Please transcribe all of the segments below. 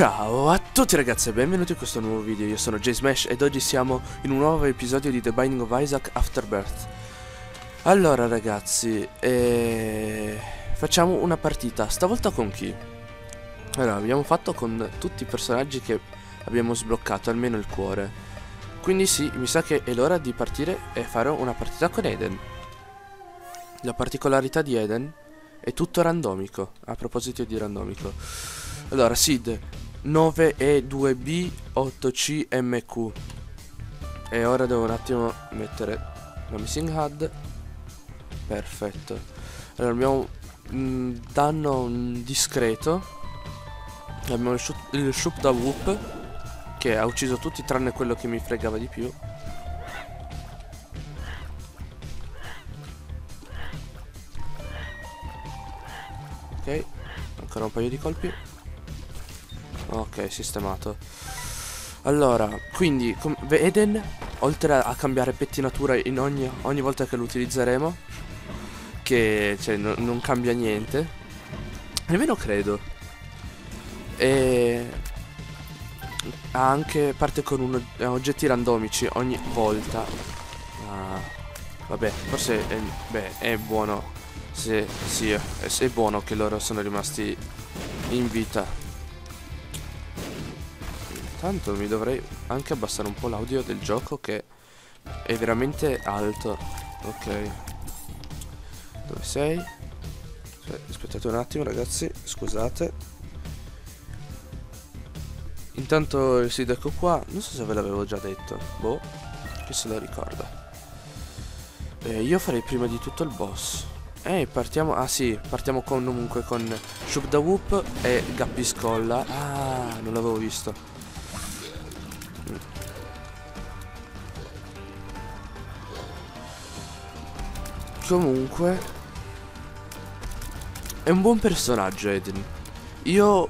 Ciao a tutti ragazzi e benvenuti in questo nuovo video, io sono Jay Smash ed oggi siamo in un nuovo episodio di The Binding of Isaac Afterbirth. Allora ragazzi, eh, facciamo una partita, stavolta con chi? Allora, abbiamo fatto con tutti i personaggi che abbiamo sbloccato, almeno il cuore. Quindi sì, mi sa che è l'ora di partire e fare una partita con Eden. La particolarità di Eden è tutto randomico, a proposito di randomico. Allora, SID 9E2B8CMQ E ora devo un attimo mettere la missing HUD. Perfetto. Allora abbiamo un danno discreto. Abbiamo il, il shoot da whoop Che ha ucciso tutti tranne quello che mi fregava di più. Ok Ancora un paio di colpi Ok, sistemato. Allora, quindi, Eden, oltre a cambiare pettinatura in ogni, ogni volta che lo utilizzeremo, che cioè, no, non cambia niente, nemmeno credo. E ha anche parte con un, oggetti randomici ogni volta. Ah, vabbè, forse è, beh, è buono. Se, sì, è, è buono che loro sono rimasti in vita. Tanto mi dovrei anche abbassare un po' l'audio del gioco che è veramente alto. Ok. Dove sei? Aspettate un attimo ragazzi, scusate. Intanto sito ecco qua, non so se ve l'avevo già detto. Boh, chi se lo ricorda. Eh, io farei prima di tutto il boss. Eh, partiamo... Ah sì, partiamo comunque con Shub da Whoop e Gappiscolla. Ah, non l'avevo visto. Comunque È un buon personaggio Eden. Io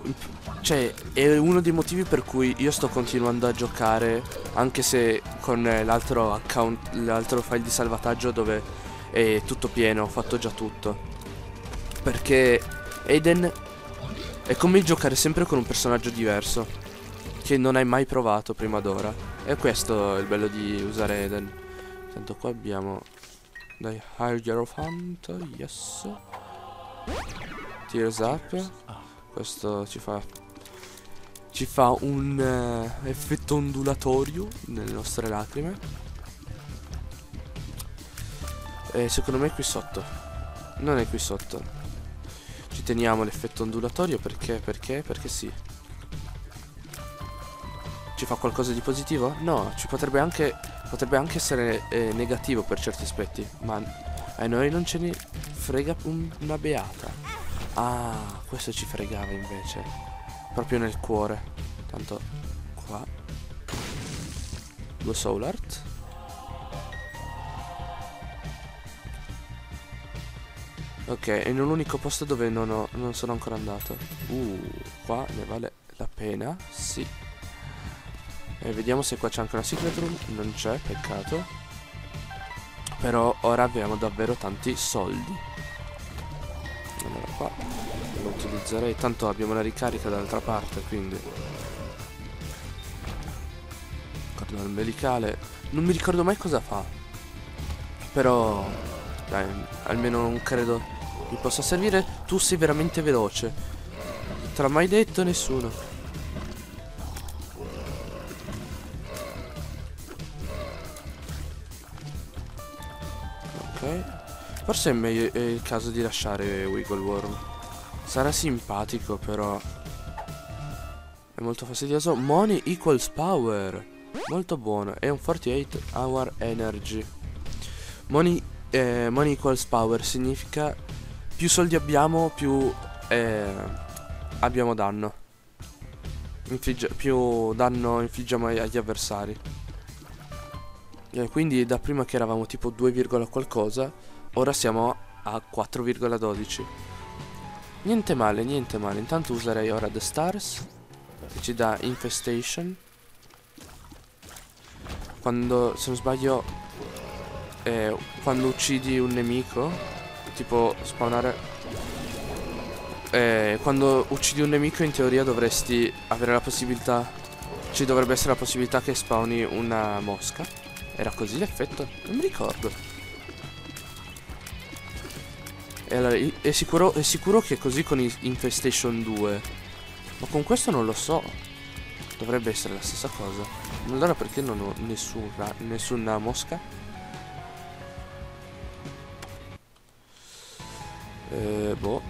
Cioè è uno dei motivi per cui io sto continuando a giocare Anche se con l'altro account L'altro file di salvataggio dove è tutto pieno Ho fatto già tutto. Perché Eden È come giocare sempre con un personaggio diverso Che non hai mai provato prima d'ora. E questo è il bello di usare Eden. Tanto qua abbiamo dai, Hierophant, yes. Tears up. Questo ci fa ci fa un uh, effetto ondulatorio nelle nostre lacrime. E secondo me è qui sotto. Non è qui sotto. Ci teniamo l'effetto ondulatorio perché? Perché? Perché sì. Ci fa qualcosa di positivo? No, ci potrebbe anche Potrebbe anche essere eh, negativo per certi aspetti, ma a noi non ce ne frega un, una beata. Ah, questo ci fregava invece. Proprio nel cuore. Tanto qua. Due soul art. Ok, è in un unico posto dove non, ho, non sono ancora andato. Uh, qua ne vale la pena, sì. E vediamo se qua c'è anche una secret room. Non c'è, peccato. Però ora abbiamo davvero tanti soldi. Allora qua lo utilizzerei. Tanto abbiamo la ricarica dall'altra parte, quindi. Cordone umbilicale. Non mi ricordo mai cosa fa. Però. Dai, almeno non credo mi possa servire. Tu sei veramente veloce. Te l'ha mai detto nessuno. Forse è, meglio, è il caso di lasciare Wiggle Worm. Sarà simpatico però. È molto fastidioso. Money equals power. Molto buono. È un 48 hour energy. Money, eh, money equals power significa più soldi abbiamo, più eh, abbiamo danno. Infligge, più danno infliggiamo agli avversari. E quindi da prima che eravamo tipo 2, qualcosa Ora siamo a 4,12 Niente male, niente male. Intanto userei ora The Stars Che ci dà Infestation. Quando, se non sbaglio eh, Quando uccidi un nemico Tipo spawnare eh, quando uccidi un nemico in teoria dovresti avere la possibilità ci dovrebbe essere la possibilità che spawni una mosca. Era così l'effetto? non mi ricordo e allora, è, sicuro, è sicuro che è così con Infestation 2 ma con questo non lo so dovrebbe essere la stessa cosa allora perché non ho nessuna, nessuna mosca? Eh, boh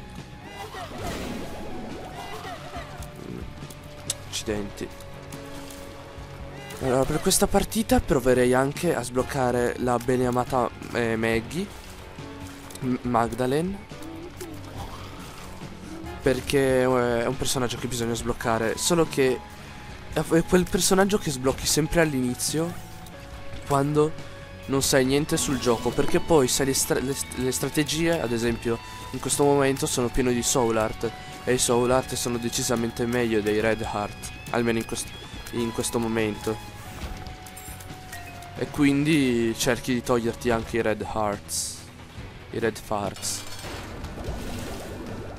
Accidenti. Allora, per questa partita proverei anche a sbloccare la beneamata eh, Maggie. Magdalene. Perché eh, è un personaggio che bisogna sbloccare. Solo che è quel personaggio che sblocchi sempre all'inizio. Quando non sai niente sul gioco. Perché poi sai le, stra le, le strategie, ad esempio, in questo momento sono pieno di soul art e i Soul Art sono decisamente meglio dei Red Heart, almeno in, quest in questo momento. E quindi cerchi di toglierti anche i Red Hearts, i Red Farts.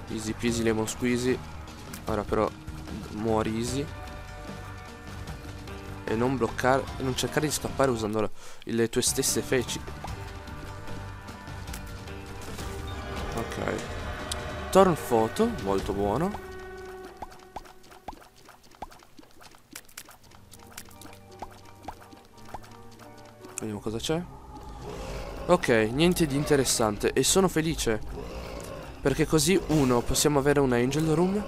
Easy peasy lemon squeezy. Ora però muori easy. E non bloccare, e non cercare di scappare usando le tue stesse feci. Ok. Torn photo, molto buono. Vediamo cosa c'è. Ok, niente di interessante e sono felice. Perché così, uno, possiamo avere un angel room.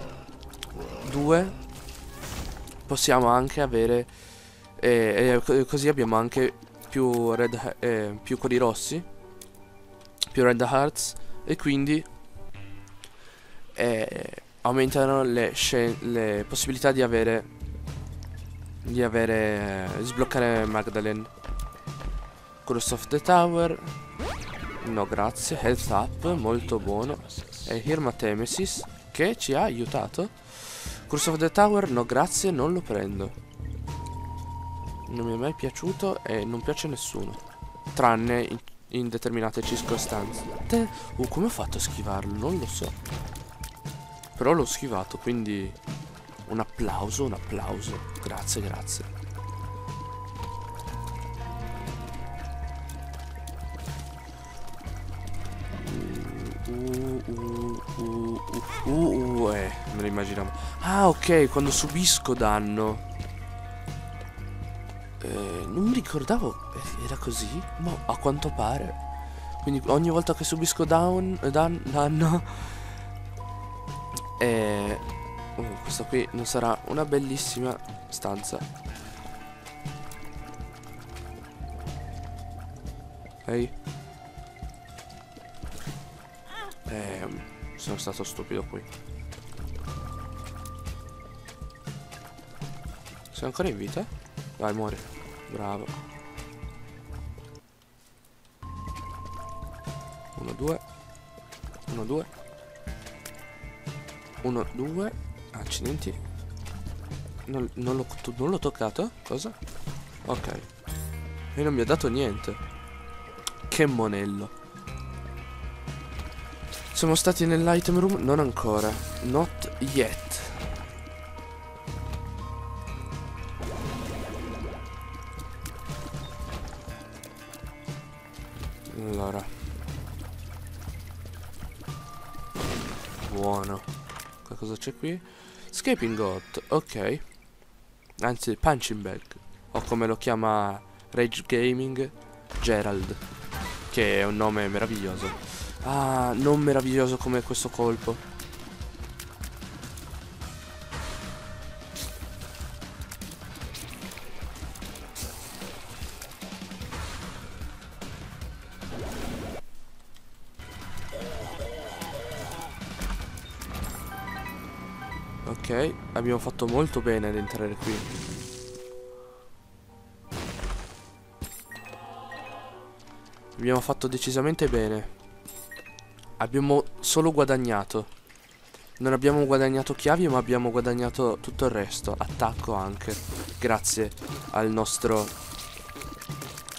Due, possiamo anche avere... E, e così abbiamo anche più, red, eh, più cori rossi. Più red hearts. E quindi e aumentano le, le possibilità di avere di avere sbloccare Magdalene Curse of the Tower. No grazie. Health Up molto buono. E Hirma Temesis che ci ha aiutato. Curse of the Tower no grazie non lo prendo. Non mi è mai piaciuto e non piace a nessuno. Tranne in, in determinate circostanze. Uh come ho fatto a schivarlo? Non lo so. Però l'ho schivato, quindi un applauso, un applauso. Grazie, grazie. Uh, uh, uh, uh, uh, uh, eh, me lo immaginavo. Ah, ok, quando subisco danno. Eh, non mi ricordavo, eh, era così? Ma a quanto pare. Quindi ogni volta che subisco down, dan, danno e... Uh, questo qui non sarà una bellissima stanza. Ehi. Eh, sono stato stupido qui. Sei ancora in vita? Vai, muori. Bravo. Uno, due. Uno, due. 1, 2 Accidenti non, non l'ho toccato? Cosa? Ok E non mi ha dato niente Che monello Siamo stati nell'item room? Non ancora Not yet Allora Buono cosa c'è qui? Scaping Got, ok. Anzi, Punching Bag. O come lo chiama Rage Gaming, Gerald. Che è un nome meraviglioso. Ah, non meraviglioso come questo colpo. Ok, abbiamo fatto molto bene ad entrare qui. Abbiamo fatto decisamente bene. Abbiamo solo guadagnato. Non abbiamo guadagnato chiavi ma abbiamo guadagnato tutto il resto Attacco anche Grazie al nostro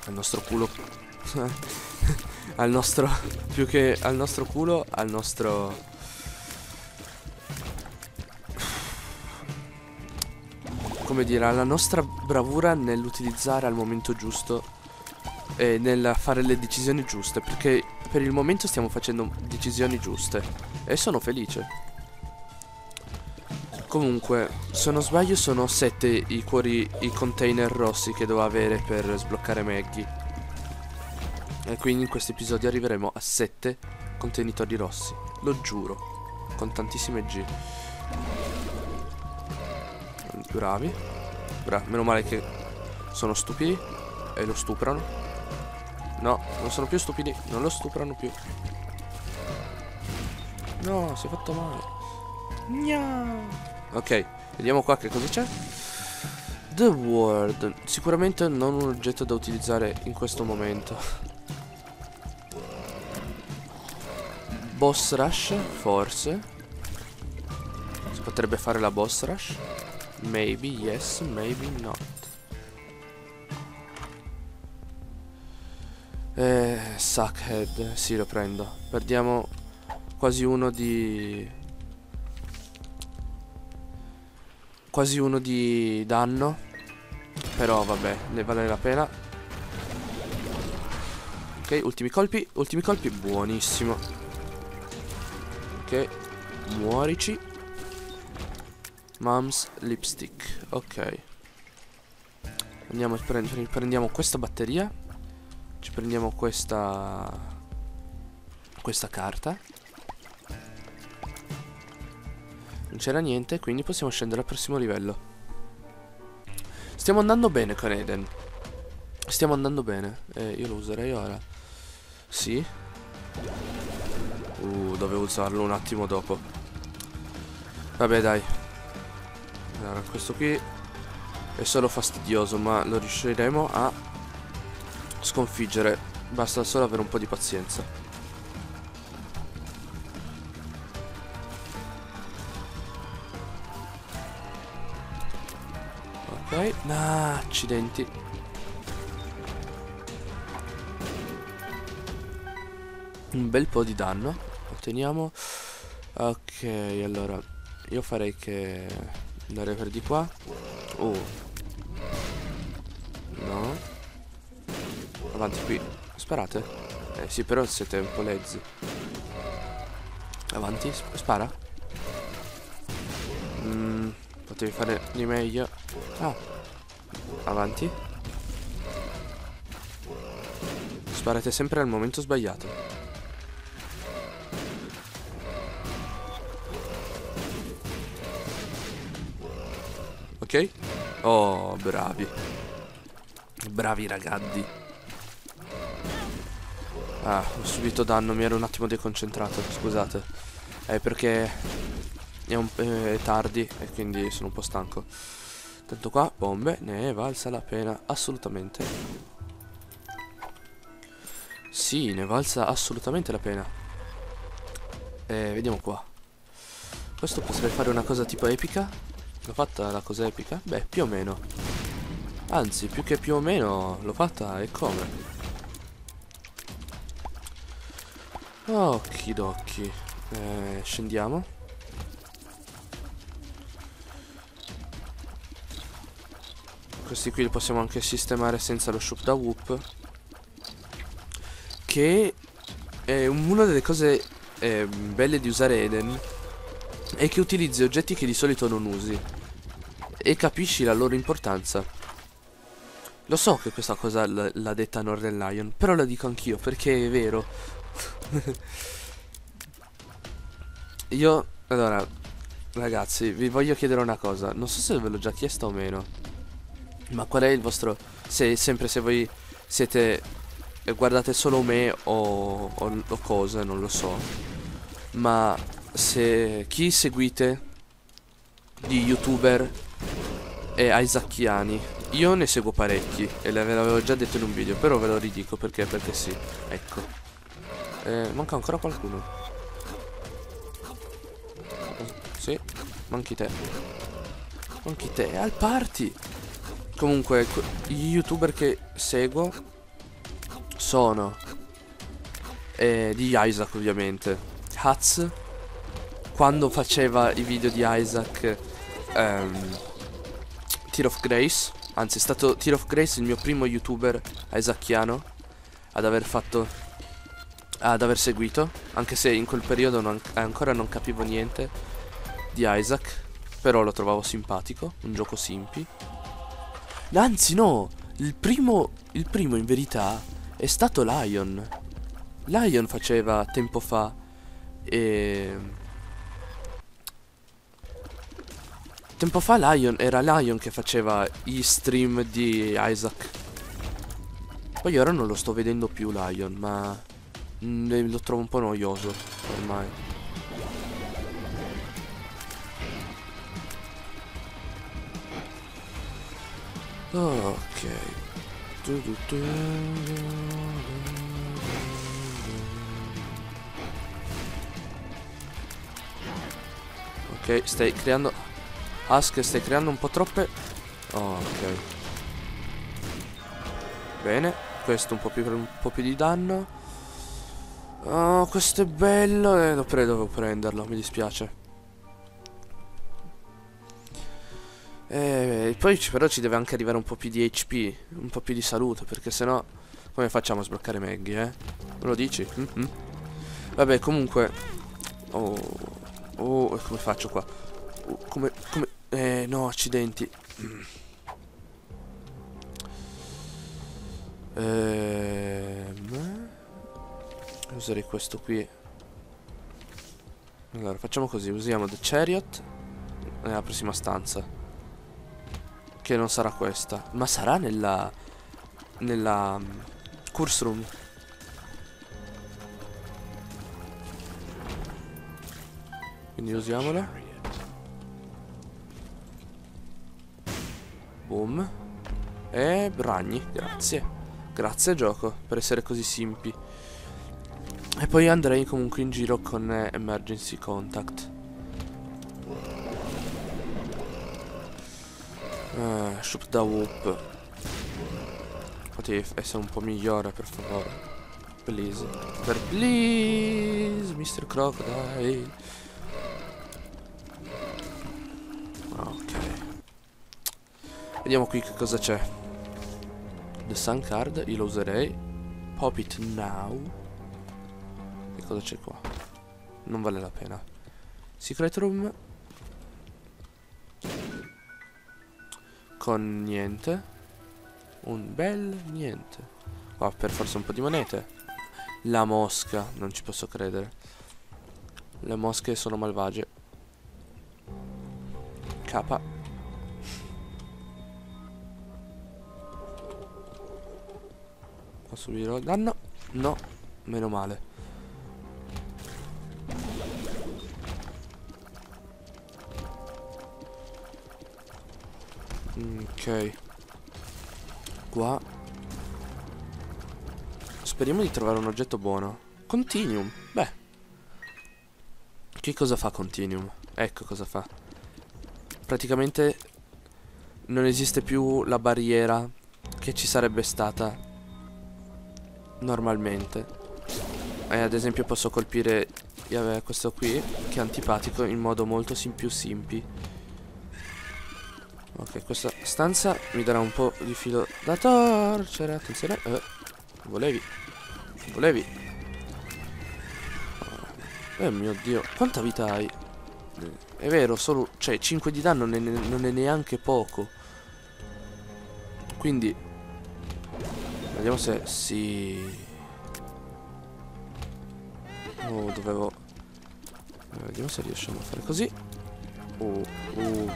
Al nostro culo. Al nostro Più che al nostro culo Al nostro Come dire alla nostra bravura nell'utilizzare al momento giusto e nel fare le decisioni giuste, perché per il momento stiamo facendo decisioni giuste e sono felice. Comunque, se non sbaglio sono sette i cuori, i container rossi che devo avere per sbloccare Maggie. E quindi in questo episodio arriveremo a 7 contenitori rossi. Lo giuro. Con tantissime G. Bravi. Bra meno male che sono stupidi. E lo stuprano. No, non sono più stupidi. Non lo stuprano più. No, si è fatto male. Gna. Ok, vediamo qua che cosa c'è. The World. Sicuramente non un oggetto da utilizzare in questo momento. Boss rush? Forse. Si potrebbe fare la boss rush? Maybe yes, maybe not. Eh, Suckhead, sì lo prendo. Perdiamo quasi uno di... Quasi uno di danno. Però vabbè, ne vale la pena. Ok, ultimi colpi, ultimi colpi, buonissimo. Ok Muorici Mums lipstick Ok Andiamo prend Prendiamo questa batteria Ci prendiamo questa Questa carta. Non c'era niente Quindi possiamo scendere al prossimo livello. Stiamo andando bene con Eden Stiamo andando bene. Eh, Io lo userei ora. Sì. Uh, dovevo usarlo un attimo dopo. Vabbè, dai. Allora, questo qui è solo fastidioso, ma lo riusciremo a sconfiggere. Basta solo avere un po' di pazienza. Ok, ah, accidenti. Un bel po' di danno otteniamo ok allora io farei che andare per di qua oh avanti qui. Sparate? Eh sì però siete un po' lezzi. Avanti spara. Mm, potevi fare di meglio. Ah avanti. Sparate sempre al momento sbagliato. Ok? Oh, bravi. Bravi ragazzi. Ah, ho subito danno, mi ero un attimo deconcentrato, scusate. È perché è, un, è tardi e quindi sono un po' stanco. Tanto qua, bombe, ne è valsa la pena, assolutamente. Sì, ne valsa assolutamente la pena. Eh, vediamo qua. Questo potrebbe fare una cosa tipo epica. L'ho fatta la cosa epica? Beh, più o meno. Anzi, più che più o meno, l'ho fatta e come. Okidoki. Eh, scendiamo. Questi qui li possiamo anche sistemare senza lo shoop da whoop. Che è una delle cose eh, belle di usare Eden è che utilizzi oggetti che di solito non usi e capisci la loro importanza. Lo so che questa cosa l'ha detta Northern Lion, però la dico anch'io perché è vero. Io, allora, ragazzi, vi voglio chiedere una cosa. Non so se ve l'ho già chiesto o meno. Ma qual è il vostro... Se, sempre se voi siete... Guardate solo me o, o, o cose, non lo so. Ma se chi seguite di youtuber e isaaciani io ne seguo parecchi e l'avevo già detto in un video però ve lo ridico perché perché sì ecco eh, manca ancora qualcuno sì manchi te manchi te è al party comunque gli youtuber che seguo sono eh, di Isaac ovviamente Hats quando faceva i video di Isaac ehm, Tear of Grace. Anzi, è stato Tear of Grace il mio primo youtuber isaaciano ad aver fatto. Ad aver seguito. Anche se in quel periodo non, ancora non capivo niente di Isaac. Però lo trovavo simpatico. Un gioco simpi. Anzi, no! Il primo, il primo in verità è stato Lion. Lion faceva tempo fa. E Tempo fa Lion, era Lion che faceva i stream di Isaac. Poi ora non lo sto vedendo più Lion, ma mm, lo trovo un po' noioso ormai. Ok. Ok, stai creando Ask stai creando un po' troppe oh, ok Bene Questo un po' più, un po più di danno Oh questo è bello Eh pre dovevo prenderlo Mi dispiace E poi però ci deve anche arrivare un po' più di HP Un po' più di salute Perché sennò Come facciamo a sbloccare Maggie eh Me lo dici? Mm -hmm. Vabbè comunque Oh Oh come faccio qua oh, Come Come eh, no, accidenti. Ehm... Userei questo qui. Allora, facciamo così. Usiamo The Chariot nella prossima stanza. Che non sarà questa. Ma sarà nella... Nella... Um, curse room. Quindi usiamola. Boom. E ragni, grazie. Grazie gioco per essere così simpi. E poi andrei comunque in giro con eh, Emergency Contact. Uh, shoot da whoop. Potevi essere un po' migliore per favore. Please. Per please, Mr. Crocodile. Vediamo qui che cosa c'è. The Sun Card, io lo userei. Pop it now. Cosa c'è qua? Non vale la pena. Secret Room. Con niente. Un bel niente. Qua per forse un po' di monete. La mosca, non ci posso credere. Le mosche sono malvagie. Capa. Posso subire danno? No, meno male. Ok. Qua. Speriamo di trovare un oggetto buono. Continuum. Beh. Che cosa fa Continuum? Ecco cosa fa. Praticamente non esiste più la barriera che ci sarebbe stata normalmente e ad esempio posso colpire questo qui che è antipatico in modo molto sim più simpi ok questa stanza mi darà un po' di filo da torcere attenzione eh, volevi volevi eh mio dio quanta vita hai è vero solo cioè 5 di danno non è, non è neanche poco quindi Vediamo se si... Oh, dovevo... Eh, vediamo se riusciamo a fare così. Uh, uh.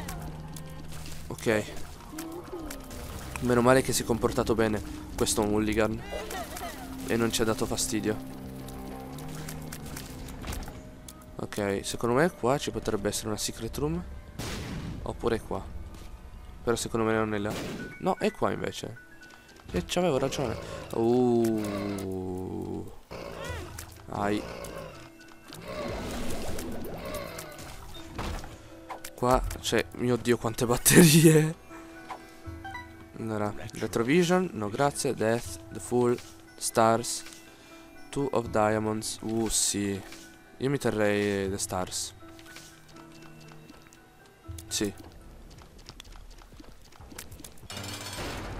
Ok. Meno male che si è comportato bene questo mulligan. E non ci ha dato fastidio. Ok, secondo me qua ci potrebbe essere una secret room. Oppure qua. Però secondo me non è là. No, è qua invece. E c'avevo ragione. Uh. Ai. Qua c'è, mio dio, quante batterie. Allora, Retrovision, no grazie. Death, The Fool, Stars, Two of Diamonds. Uh, sì. Io mi terrei The Stars. Sì.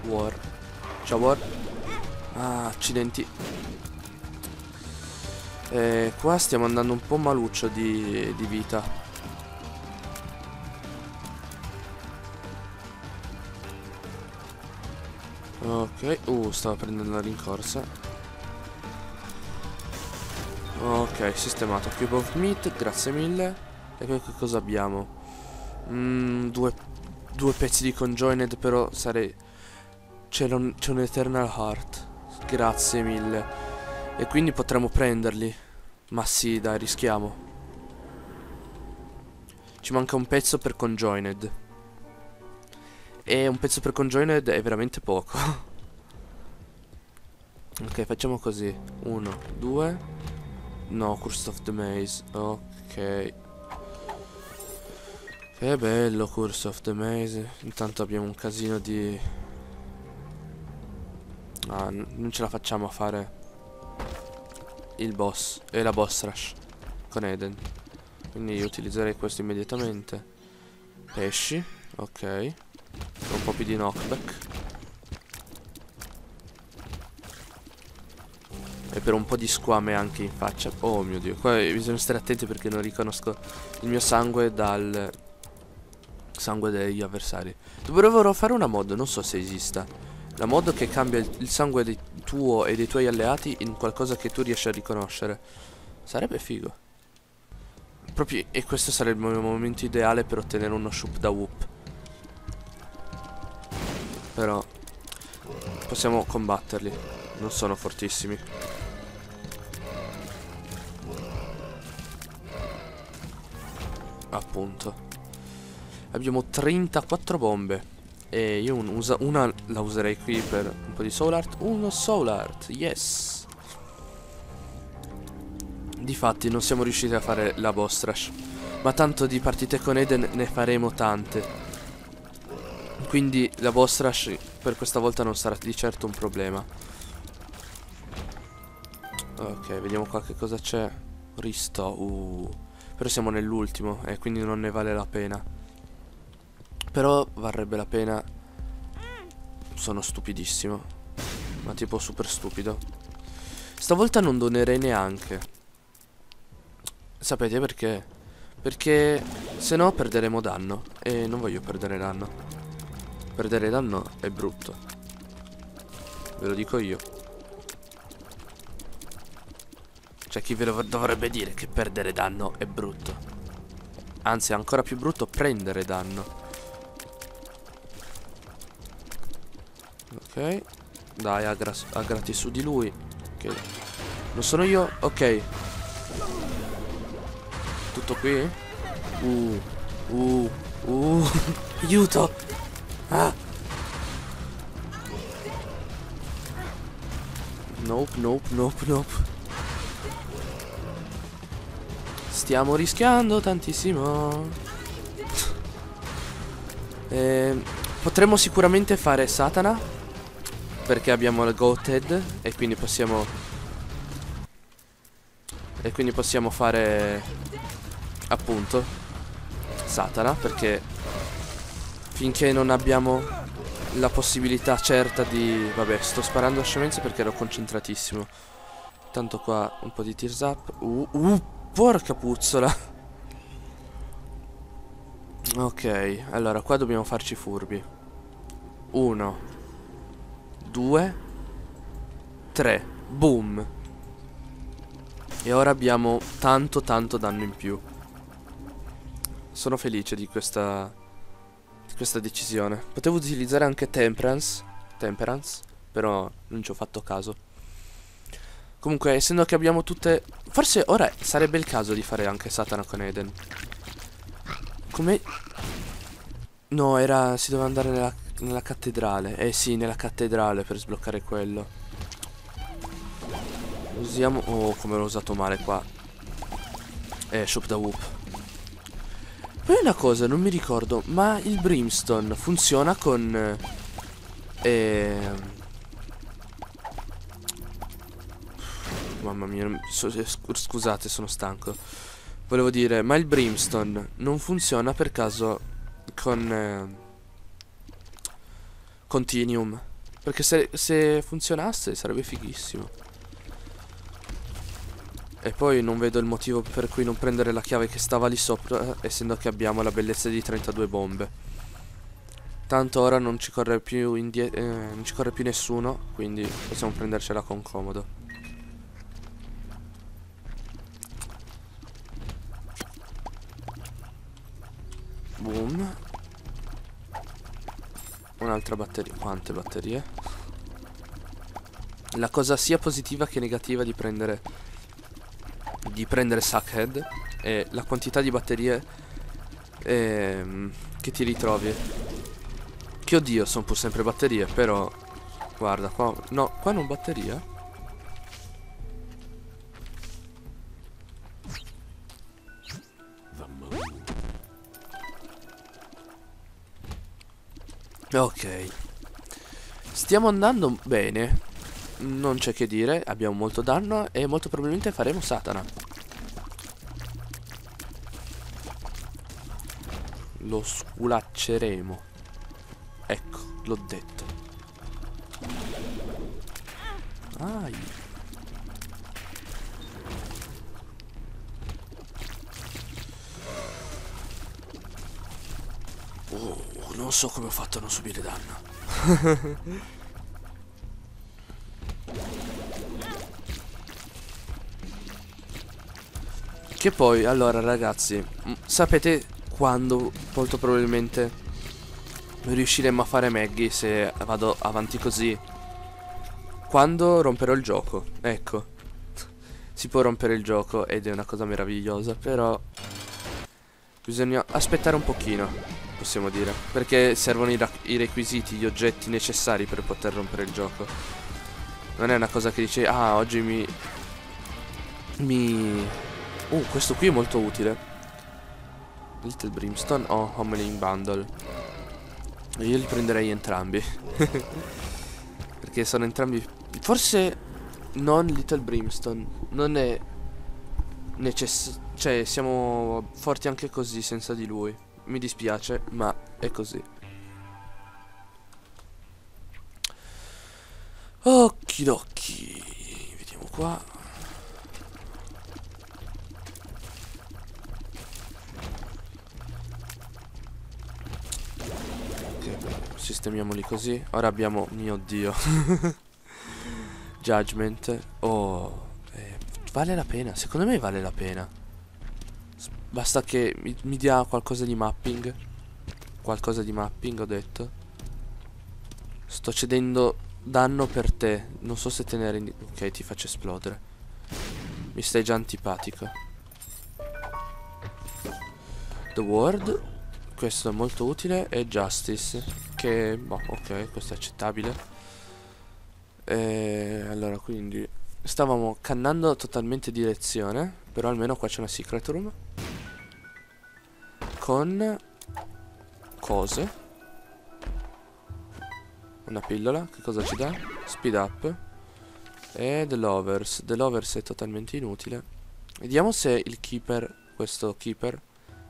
War. Ciao War. Ah, accidenti. E qua stiamo andando un po' maluccio di, di vita. Ok, uh, stava prendendo la rincorsa. Ok, sistemato. Cube of Meat, grazie mille. E poi che cosa abbiamo? Mm, due, due pezzi di conjoined, però sarei... C'è un, un Eternal Heart. Grazie mille. E quindi potremmo prenderli. Ma sì, dai, rischiamo. Ci manca un pezzo per conjoined. E un pezzo per conjoined è veramente poco. ok, facciamo così. Uno, due. No, Curse of the Maze. Ok. Che bello Curse of the Maze. Intanto abbiamo un casino di... Ah, non ce la facciamo a fare il boss e la boss rush con Eden. Quindi io utilizzerei questo immediatamente. Pesci, ok un po' più di knockback. E per un po' di squame anche in faccia. Oh mio dio qua bisogna stare attenti perché non riconosco il mio sangue dal sangue degli avversari. Dovrebbero fare una mod non so se esista. La mod che cambia il, sangue tuo e dei tuoi alleati in qualcosa che tu riesci a riconoscere. Sarebbe figo. Proprio e questo sarebbe il momento ideale per ottenere uno shoop da whoop però possiamo combatterli. Non sono fortissimi. Appunto. Abbiamo 34 bombe. E io un una la userei qui per un po' di soul art. Uno soul art, yes. Difatti non siamo riusciti a fare la boss rush. Ma tanto di partite con Eden ne faremo tante. Quindi la boss rush per questa volta non sarà di certo un problema. Ok, vediamo qua che cosa c'è. Risto. Uh. Però siamo nell'ultimo e quindi non ne vale la pena. Però varrebbe la pena. Sono stupidissimo. Ma tipo super stupido. Stavolta non donerei neanche. Sapete perché? Perché se no perderemo danno. E non voglio perdere danno. Perdere danno è brutto. Ve lo dico io. Cioè chi ve lo dovrebbe dire che perdere danno è brutto. Anzi è ancora più brutto prendere danno. Ok. Dai, aggrati su di lui. Che... Non sono io? Ok. Tutto qui? Uh. Uh. Uh. Aiuto! Ah. Nope, nope, nope, nope. Stiamo rischiando tantissimo. eh, potremmo sicuramente fare Satana. Perché abbiamo il Goated. E quindi possiamo... E quindi possiamo fare... Appunto. Satana. Perché Finché non abbiamo la possibilità certa di... Vabbè, sto sparando a scemenze perché ero concentratissimo. Tanto qua un po' di tears up. Uh, uh, porca puzzola. Ok, allora qua dobbiamo farci furbi. Uno. Due. Tre. Boom. E ora abbiamo tanto tanto danno in più. Sono felice di questa questa decisione. Potevo utilizzare anche Temperance, Temperance, però non ci ho fatto caso. Comunque, essendo che abbiamo tutte... Forse ora sarebbe il caso di fare anche Satana con Eden. Come... No, era... si doveva andare nella, nella cattedrale. Eh sì, nella cattedrale per sbloccare quello. Usiamo... Oh, come l'ho usato male qua. Eh, Shop da Whoop. Poi una cosa, non mi ricordo, ma il Brimstone funziona con... Eh... Mamma mia, scusate, sono stanco. Volevo dire, ma il Brimstone non funziona per caso con... Eh... Continuum. Perché se, se funzionasse sarebbe fighissimo. E poi non vedo il motivo per cui non prendere la chiave che stava lì sopra, essendo che abbiamo la bellezza di 32 bombe. Tanto ora non ci corre più eh, non ci corre più nessuno, quindi possiamo prendercela con comodo. Boom. Un'altra batteria. Quante batterie? La cosa sia positiva che negativa di prendere di prendere Suckhead è la quantità di batterie ehm, che ti ritrovi. Che oddio, sono pur sempre batterie, però guarda qua, no, qua non batteria. Ok. Stiamo andando bene. Non c'è che dire, abbiamo molto danno e molto probabilmente faremo Satana. Lo sculacceremo. Ecco, l'ho detto. Ai. Oh, non so come ho fatto a non subire danno. Che poi, allora ragazzi, sapete quando molto probabilmente riusciremo a fare Maggie se vado avanti così? Quando romperò il gioco, ecco. Si può rompere il gioco ed è una cosa meravigliosa, però bisogna aspettare un pochino, possiamo dire, perché servono i, i requisiti, gli oggetti necessari per poter rompere il gioco. Non è una cosa che dice, ah, oggi mi... mi Uh, questo qui è molto utile. Little Brimstone o Homeling Bundle. Io li prenderei entrambi. Perché sono entrambi... Forse non Little Brimstone. Non è necessario... Cioè, siamo forti anche così senza di lui. Mi dispiace, ma è così. Okidoki. Vediamo qua. Sistemiamoli così. Ora abbiamo, mio dio Judgment. Oh eh, Vale la pena, secondo me vale la pena. Basta che mi, mi dia qualcosa di mapping. Qualcosa di mapping ho detto. Sto cedendo danno per te. Non so se tenere in... Ok ti faccio esplodere. Mi stai già antipatico. The Word. Questo è molto utile. E Justice che... Boh, ok, questo è accettabile. E allora, quindi... Stavamo cannando totalmente direzione. Però almeno qua c'è una secret room. Con... Cose. Una pillola. Che cosa ci dà? Speed up. E The Lovers. The Lovers è totalmente inutile. Vediamo se il Keeper... Questo Keeper...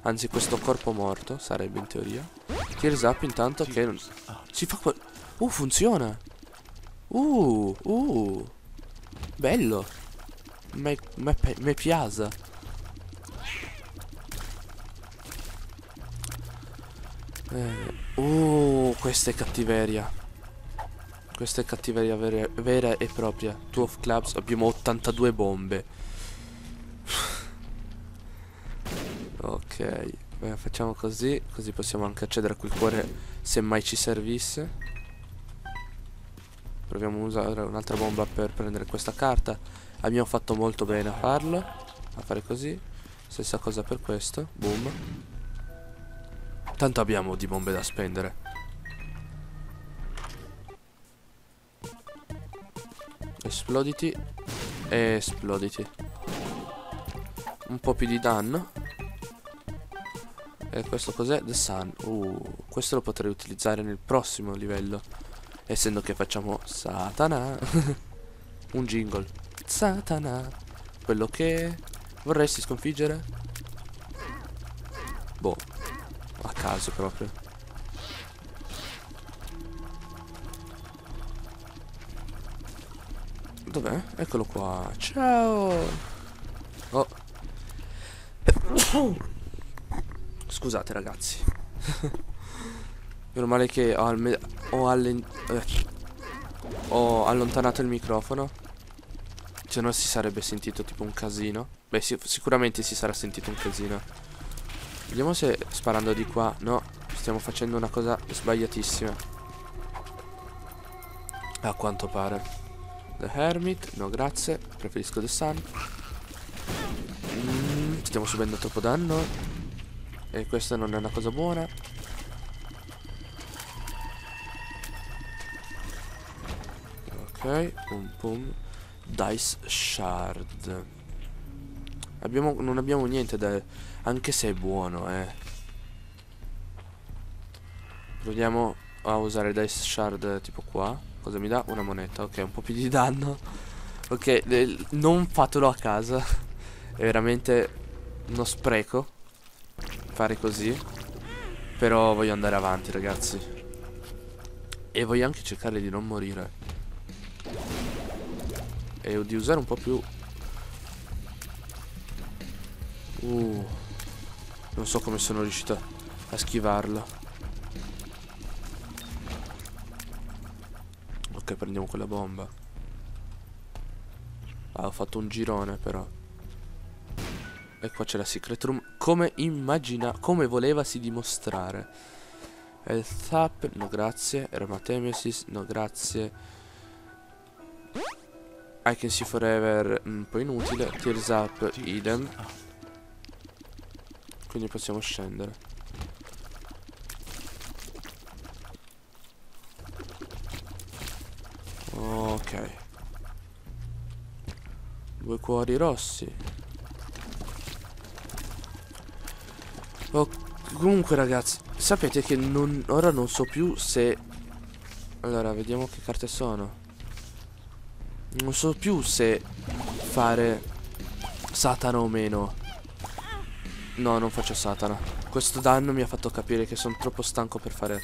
Anzi, questo corpo morto sarebbe in teoria Tears up intanto che non... Si fa quel... Uh, funziona. Uh, uh. Bello. Me, me, me piace. Eh, uh, questa è cattiveria. Questa è cattiveria vera, vera e propria. 12 clubs, abbiamo 82 bombe. ok. Beh, facciamo così, così possiamo anche accedere a quel cuore se mai ci servisse. Proviamo a usare un'altra bomba per prendere questa carta. Abbiamo fatto molto bene a farlo, a fare così. Stessa cosa per questo, boom. Tanto abbiamo di bombe da spendere. Esploditi. Esploditi. Un po' più di danno. E questo cos'è? The Sun. Uh, questo lo potrei utilizzare nel prossimo livello. Essendo che facciamo Satana. Un jingle. Satana. Quello che vorresti sconfiggere? Boh. A caso proprio. dov'è? Eccolo qua. Ciao. Oh. Scusate ragazzi. Meno male che ho, ho, eh. ho allontanato il microfono. Se no si sarebbe sentito tipo un casino. Beh, si sicuramente si sarà sentito un casino. Vediamo se sparando di qua. No, stiamo facendo una cosa sbagliatissima. A quanto pare. The Hermit, no grazie. Preferisco The Sun. Mm, stiamo subendo troppo danno. E questa non è una cosa buona. Ok, pum pum. Dice Shard. Abbiamo, non abbiamo niente da... Anche se è buono, eh. Proviamo a usare Dice Shard tipo qua. Cosa mi dà? Una moneta. Ok, un po' più di danno. Ok, non fatelo a casa. È veramente uno spreco fare così. Però voglio andare avanti, ragazzi. E voglio anche cercare di non morire. E di usare un po' più. Uh, non so come sono riuscito a schivarla ok prendiamo quella bomba. Ah ho fatto un girone però e qua c'è la secret room. Come immagina come volevasi dimostrare. Health up, no grazie. Ermatemesis, no grazie. I can see forever un po' inutile. Tears up idem. Quindi possiamo scendere. Ok. Due cuori rossi oh, Comunque ragazzi Sapete che non, ora non so più se Allora vediamo che carte sono. Non so più se fare Satana o meno. No, non faccio Satana. Questo danno mi ha fatto capire che sono troppo stanco per fare,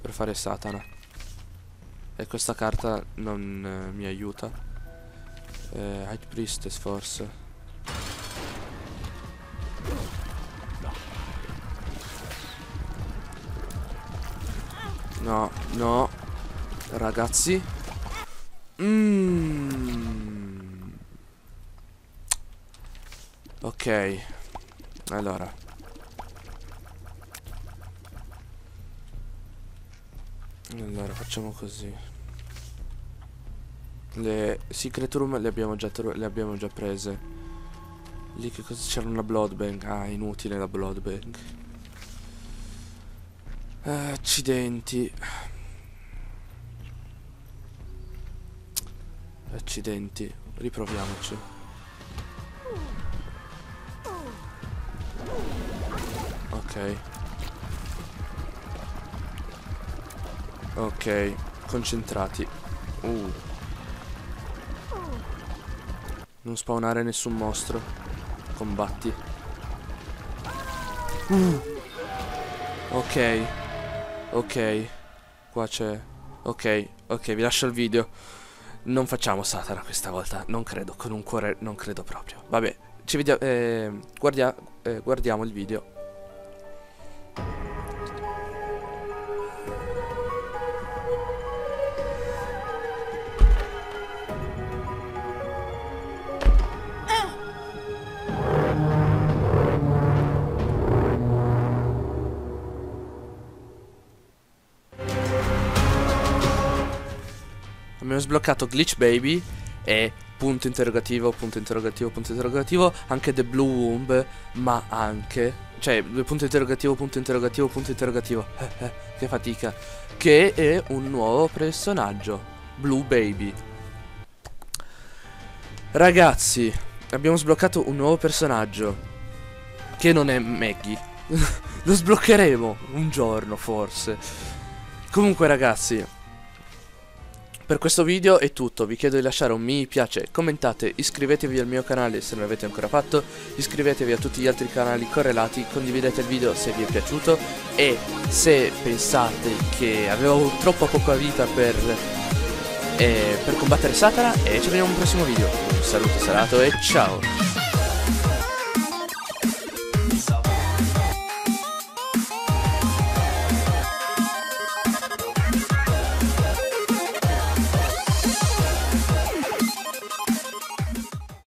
per fare Satana. E questa carta non eh, mi aiuta. Eh, High Priestess forse No, no Ragazzi Mm. Ok. Allora. Allora, facciamo così. Le secret room le abbiamo già, le abbiamo già prese. Lì che cosa c'era una blood bank? Ah, inutile la blood bank. Accidenti. Accidenti, riproviamoci. Ok. Ok, concentrati. Uh. Non spawnare nessun mostro. Combatti. Uh. Ok. Ok. Qua c'è. Ok, ok, vi lascio il video. Non facciamo Satana questa volta, non credo, con un cuore non credo proprio. Vabbè, ci vediamo, eh, guardia, eh, guardiamo il video. Abbiamo sbloccato Glitch Baby e punto interrogativo, punto interrogativo, punto interrogativo, anche The Blue Womb, ma anche... Cioè, punto interrogativo, punto interrogativo, punto interrogativo. Che fatica. Che è un nuovo personaggio. Blue Baby. Ragazzi, abbiamo sbloccato un nuovo personaggio. Che non è Maggie. Lo sbloccheremo un giorno, forse. Comunque, ragazzi, per questo video è tutto, vi chiedo di lasciare un mi piace, commentate, iscrivetevi al mio canale se non l'avete ancora fatto, iscrivetevi a tutti gli altri canali correlati, condividete il video se vi è piaciuto e se pensate che avevo troppo poca vita per per combattere Satana e ci vediamo in un prossimo video. Un saluto salato e ciao!